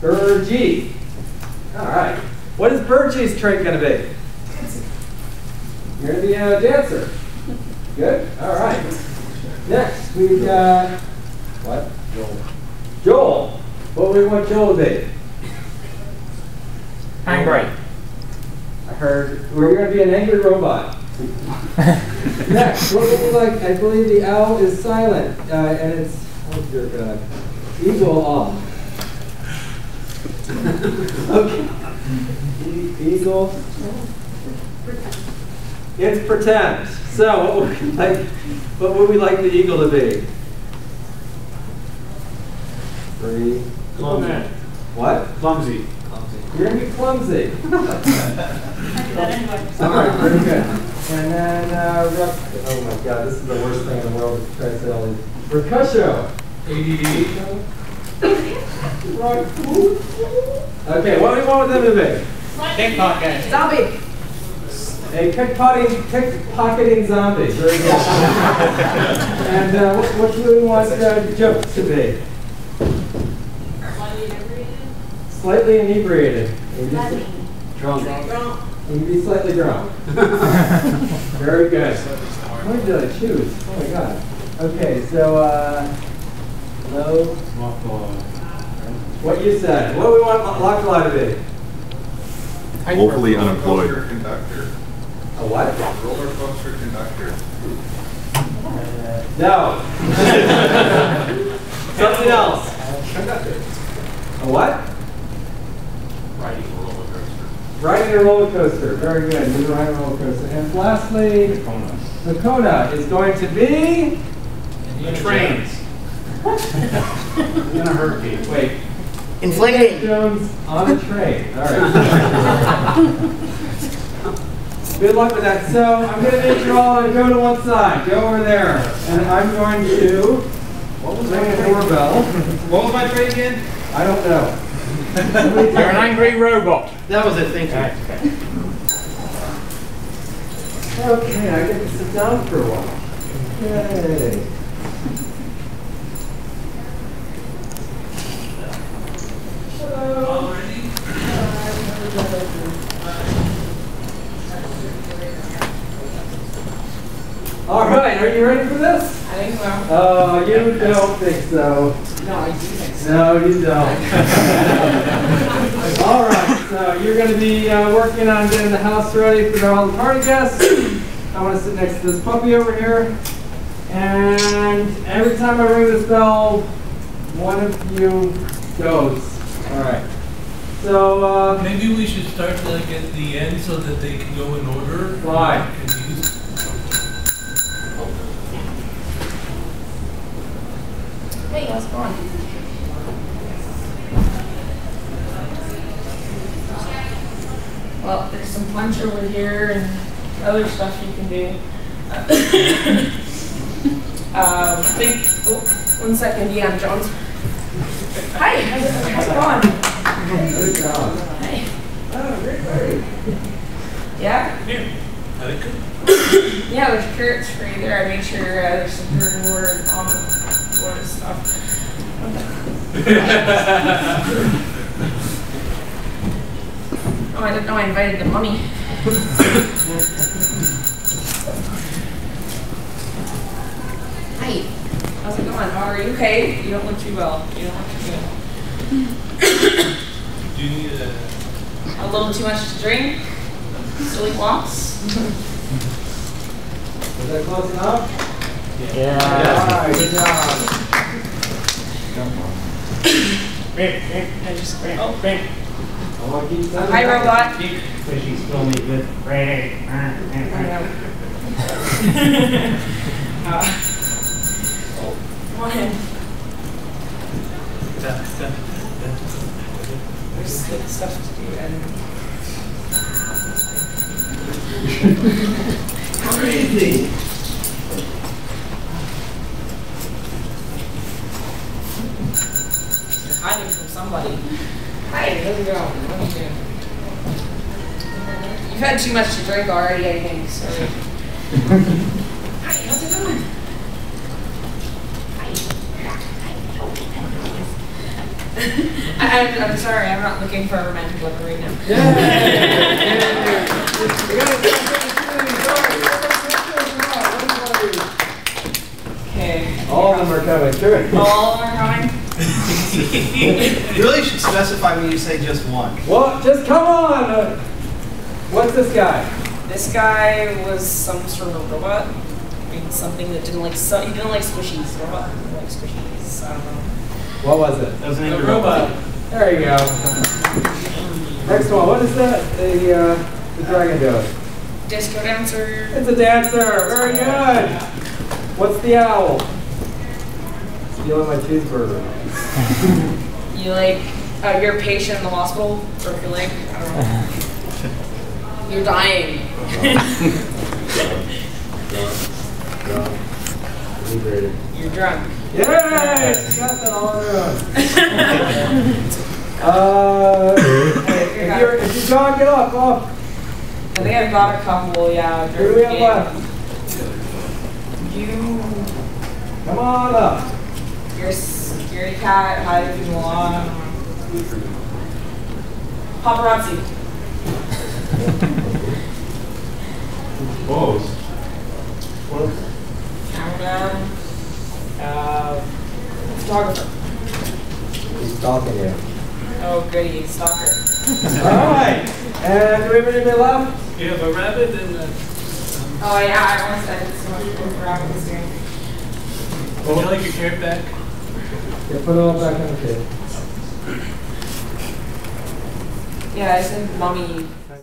Burgee. All right. What is Burgee's trait going to be? You're going to be a dancer. Good. All right. Next, we've got what? Joel. Joel. What do we want Joel to be? Angry. I heard we're going to be an angry robot. Next, what would like? I believe the owl is silent, uh, and it's oh dear God, eagle on. Okay. Eagle. It's pretend. So, what would we like? What would we like the eagle to be? Three. Clumsy. What? Clumsy. Clumsy. You're gonna be clumsy. All right, very good. And then, uh, rough, oh my God, this is the worst thing in the world to try to say all these. Percussion. Okay, what do we want with them to be? Pickpocket. Zombie. A pickpocketing, pickpocketing zombie. Very good. and uh, what, what do we want uh, jokes to be? Slightly inebriated. You can be- Drunk. You can be slightly drunk. Very good. What did I choose? Oh my god. Okay, so uh, low. What you said. What do we want Lockalot to be? Woefully unemployed. coaster conductor. A what? Roller coaster conductor. No. Something else. Conductor. A what? Riding a roller coaster. Riding a roller coaster. Very good. You're riding a roller coaster. And lastly, Lakona is going to be. The trains. In a hurricane. Wait. Inflating. Jones on a train. All right. Good luck with that. So I'm going to need you all to go to one side. Go over there. And I'm going to what was ring a doorbell. What was my trade again? I don't know. You're an angry robot. That was it, thank you. Okay, I get to sit down for a while. Yay. All right, are you ready for this? I think so. Oh, you don't think so. No, I do think so. No, you don't. all right, so you're going to be uh, working on getting the house ready for all the party guests. I want to sit next to this puppy over here. And every time I ring this bell, one of you goes. All right. So, uh, Maybe we should start like at the end so that they can go in order. Why? Confused. Hey, how's it going? Well, there's some punch over here and other stuff you can do. um, I think, oh, one second, yeah, I'm Jones. Hi, how's it going? Good job. Yeah? Good. Yeah, there's carrots for you there. I made sure uh, there's some and almond water and stuff. Oh, I didn't know I invited the mummy. Hi, how's it going? How are you? Okay, you don't look too well. You don't look too good. Do you need a? A little too much to drink? Silly walks? Was that close enough? Yeah. All right, good job. I just, oh, I want to keep that. hi robot. Fishy still need good. Great. Uh, Come on in. There's good stuff to do and. Crazy. You're hiding from somebody. Hi, how's it going? What are you doing? You've had too much to drink already, I think, so. Hi, how's it going? Hi. I, I'm, I'm sorry, I'm not looking for a romantic lover right now. Yeah. We gotta get the Okay. All of them are coming through. All of them are coming? You really should specify when you say just one. Well, just come on. uh, What's this guy? This guy was some sort of robot. I mean, something that didn't like, so, he didn't like squishies. Robot didn't like squishies. I don't know. What was it? That was an A angry robot. There you go. Next one. What is that? The uh, the dragon doing? Disco dancer. It's a dancer. Very good. What's the owl? Stealing my cheeseburger. You like, uh, you're a patient in the hospital, broke your like, I don't know. You're dying. You're drunk. Yay! Got that all on your own. Uh, if, you're, if you can't get up, off. I think I've got a couple, yeah. Who do we have left? You, Come on up. your security cat, hide if you want. Paparazzi. Close. Cameraman. Uh, photographer. He's stalking you. Oh, goody, stalker. All right. And do we have anybody left? You have a rabbit and a, um, Oh, yeah, I almost said so much around this game. would you like your carrot back? Yeah, put it all back on the table. Yeah, I said mommy